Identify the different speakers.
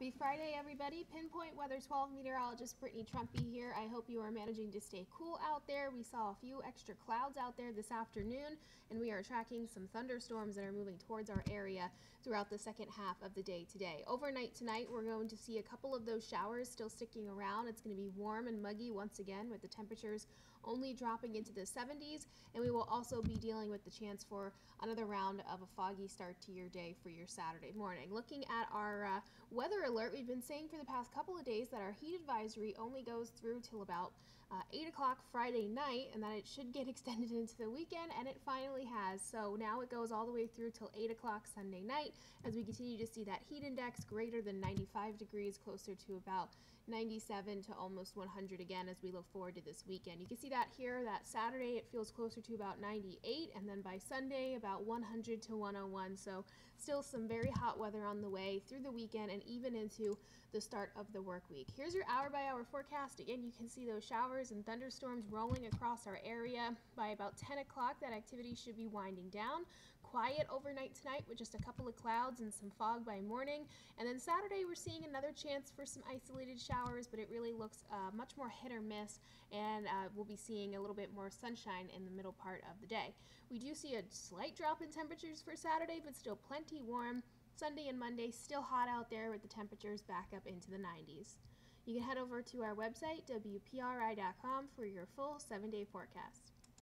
Speaker 1: Happy Friday, everybody. Pinpoint Weather 12 meteorologist Brittany Trumpy here. I hope you are managing to stay cool out there. We saw a few extra clouds out there this afternoon, and we are tracking some thunderstorms that are moving towards our area throughout the second half of the day today. Overnight tonight, we're going to see a couple of those showers still sticking around. It's going to be warm and muggy once again, with the temperatures only dropping into the 70s, and we will also be dealing with the chance for another round of a foggy start to your day for your Saturday morning. Looking at our uh, weather weather alert, we've been saying for the past couple of days that our heat advisory only goes through till about uh, 8 o'clock Friday night and that it should get extended into the weekend, and it finally has. So now it goes all the way through till 8 o'clock Sunday night as we continue to see that heat index greater than 95 degrees, closer to about 97 to almost 100 again as we look forward to this weekend. You can see that here, that Saturday it feels closer to about 98, and then by Sunday about 100 to 101. So still some very hot weather on the way through the weekend and even into the start of the work week. Here's your hour by hour forecast. Again, you can see those showers and thunderstorms rolling across our area. By about 10 o'clock, that activity should be winding down. Quiet overnight tonight with just a couple of clouds and some fog by morning. And then Saturday, we're seeing another chance for some isolated showers, but it really looks uh, much more hit or miss, and uh, we'll be seeing a little bit more sunshine in the middle part of the day. We do see a slight drop in temperatures for Saturday, but still plenty warm. Sunday and Monday still hot out there with the temperatures back up into the 90s. You can head over to our website, WPRI.com, for your full seven day forecast.